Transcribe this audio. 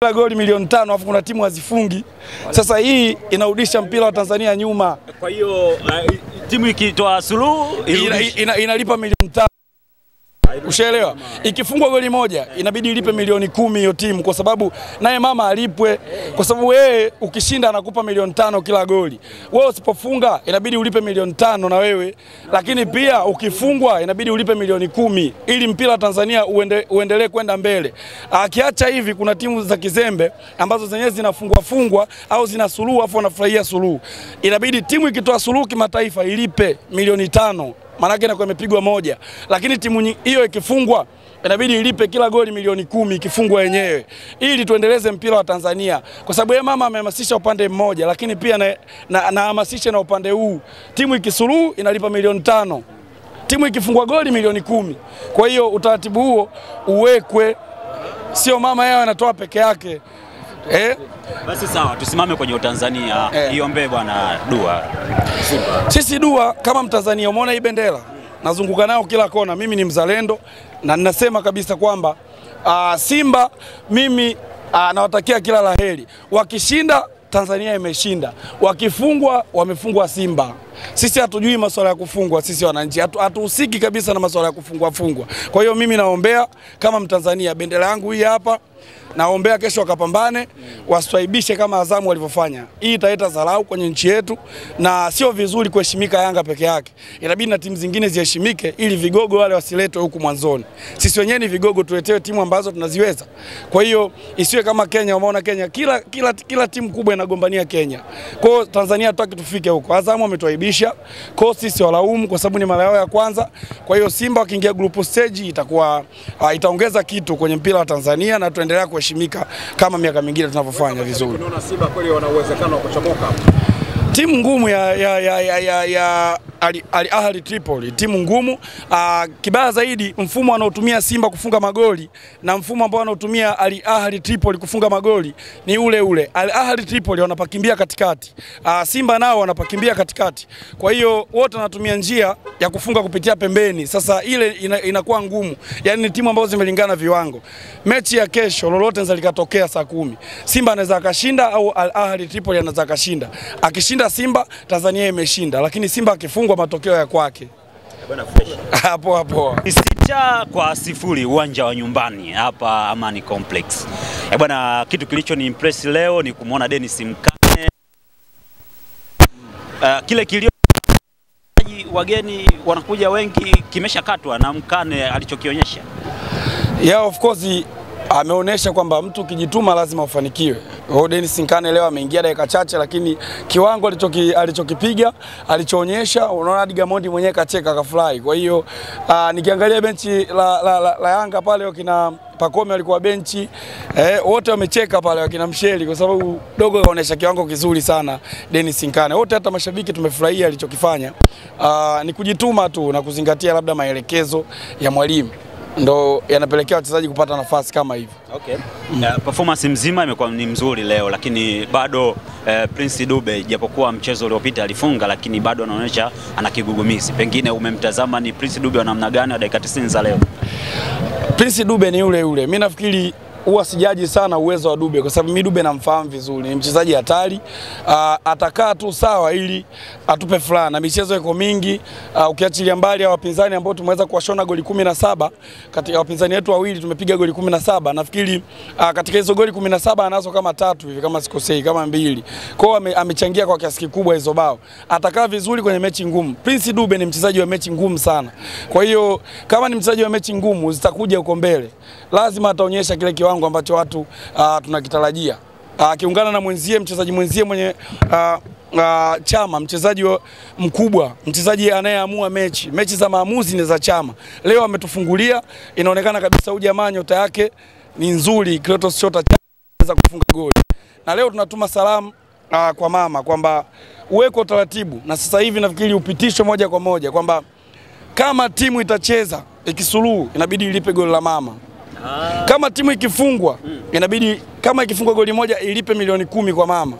kila goli milioni tano afu kuna timu hazifungi. Sasa hii inarudisha mpira wa Tanzania nyuma, Kwa hiyo uh, timu ikitoa suluhu ina, ina, inalipa milioni tano. Ushaelewa? Ikifungwa goli moja inabidi ilipe milioni kumi hiyo timu, kwa sababu naye mama alipwe, kwa sababu wewe ukishinda anakupa milioni tano kila goli. Wewe usipofunga inabidi ulipe milioni tano na wewe, lakini pia ukifungwa inabidi ulipe milioni kumi ili mpira wa Tanzania uende, uendelee kwenda mbele. Akiacha hivi, kuna timu za kizembe ambazo zenyewe zinafungwa fungwa au zina suluhu afu wanafurahia suluhu. Inabidi timu ikitoa suluhu kimataifa ilipe milioni tano maanake inakuwa imepigwa moja, lakini timu hiyo ikifungwa inabidi ilipe kila goli milioni kumi ikifungwa yenyewe, ili tuendeleze mpira wa Tanzania, kwa sababu yeye mama amehamasisha upande mmoja, lakini pia na, na, na upande huu. Timu ikisuluhu inalipa milioni tano, timu ikifungwa goli milioni kumi. Kwa hiyo utaratibu huo uwekwe, sio mama yeye anatoa peke yake eh? Basi sawa, tusimame kwenye Utanzania. Eh. Iombee bwana dua Simba. Sisi dua kama Mtanzania, umeona hii bendera nazunguka nayo kila kona. Mimi ni mzalendo na ninasema kabisa kwamba uh, Simba mimi uh, nawatakia kila la heri. Wakishinda Tanzania imeshinda, wakifungwa wamefungwa Simba. Sisi hatujui masuala ya kufungwa, sisi wananchi hatu- hatuhusiki kabisa na masuala ya kufungwa fungwa. Kwa hiyo mimi naombea kama Mtanzania, bendera yangu hii hapa naombea kesho wakapambane, waswaibishe kama Azamu walivyofanya. Hii italeta dharau kwenye nchi yetu, na sio vizuri kuheshimika Yanga peke yake, inabidi na timu zingine ziheshimike, ili vigogo wale wasiletwe huku mwanzoni. Sisi wenyewe ni vigogo, tuletewe timu ambazo tunaziweza. Kwa hiyo isiwe kama Kenya. Umeona Kenya, kila, kila, kila timu kubwa inagombania Kenya. Kwa hiyo Tanzania hatutaki tufike huko. Azamu wametuaibisha, kwa hiyo sisi walaumu kwa sababu ni mara yao ya kwanza. Kwa hiyo Simba wakiingia group stage itakuwa uh, itaongeza kitu kwenye mpira wa Tanzania na tuendelea kuheshimika kama miaka mingine tunavyofanya vizuri. Unaona Simba kweli wana uwezekano wa kuchomoka? Timu ngumu ya, ya, ya, ya, ya, ya Al Al Ahly Tripoli, timu ngumu. Aa, kibaya zaidi mfumo anaotumia Simba kufunga magoli na mfumo ambao anaotumia Al Ahli Tripoli kufunga magoli ni ule ule. Al Ahli Tripoli wanapakimbia katikati, Aa, Simba nao wanapakimbia katikati. Kwa hiyo wote wanatumia njia ya kufunga kupitia pembeni. Sasa ile ina, inakuwa ngumu, yaani ni timu ambazo zimelingana viwango. Mechi ya kesho lolote linaweza likatokea saa kumi, Simba anaweza akashinda au Al Ahli Tripoli anaweza akashinda. Akishinda Simba, Tanzania imeshinda, lakini Simba akifungwa, matokeo ya kwake Bwana fresh. hapo hapo. Sita kwa sifuri uwanja wa nyumbani hapa Amani Complex. Eh bwana, kitu kilicho ni impress leo ni kumwona Dennis Mkane. Uh, kile kilio wageni wanakuja wengi kimeshakatwa na Mkane alichokionyesha. Yeah, of course ameonyesha kwamba mtu ukijituma lazima ufanikiwe. Oh, Dennis Nkane leo ameingia dakika chache, lakini kiwango alichoki, alichokipiga alichoonyesha, unaona hadi Gamondi mwenyewe kacheka akafurahi. Kwa hiyo uh, nikiangalia benchi la, la, la, la Yanga pale wakina Pakome walikuwa benchi eh, wote wamecheka pale wakina Msheli kwa sababu dogo kaonyesha kiwango kizuri sana Dennis Nkane. Wote hata mashabiki tumefurahia alichokifanya. Uh, ni kujituma tu na kuzingatia labda maelekezo ya mwalimu ndo yanapelekea wachezaji kupata nafasi kama hivi. Okay. Uh, performance mzima imekuwa ni mzuri leo, lakini bado uh, Prince Dube japokuwa mchezo uliopita alifunga, lakini bado anaonyesha ana kigugumizi. Pengine umemtazama ni Prince Dube wa namna gani wa dakika 90 za leo? Prince Dube ni yule yule. Mimi nafikiri huwa sijaji sana uwezo wa Dube kwa sababu mimi Dube namfahamu vizuri, ni mchezaji hatari. Uh, atakaa tu sawa ili atupe furaha na michezo iko mingi. Uh, ukiachilia mbali ya wapinzani ambao tumeweza kuwashona goli kumi na saba kati ya wapinzani wetu wawili tumepiga goli kumi na saba nafikiri uh, katika hizo goli kumi na saba anazo kama tatu hivi kama sikosei, kama mbili. kwao, ame, amechangia kwa kiasi kikubwa hizo bao. Atakaa vizuri kwenye mechi ngumu. Prince Dube ni mchezaji wa mechi ngumu sana. Kwa hiyo kama ni mchezaji wa mechi ngumu zitakuja huko mbele, lazima ataonyesha kile kiwango ambacho watu uh, tunakitarajia akiungana na mwenzie mchezaji mwenzie mwenye uh, uh, Chama mchezaji mkubwa, mchezaji anayeamua mechi. Mechi za maamuzi ni za Chama. Leo ametufungulia, inaonekana kabisa huyu jamaa nyota yake ni nzuri. Clatous Chota anaweza kufunga goli, na leo tunatuma salamu uh, kwa mama kwamba uweko utaratibu, na sasa hivi nafikiri upitishwe moja kwa moja kwamba kama timu itacheza ikisuluhu, inabidi ilipe goli la mama kama timu ikifungwa inabidi kama ikifungwa goli moja ilipe milioni kumi kwa mama.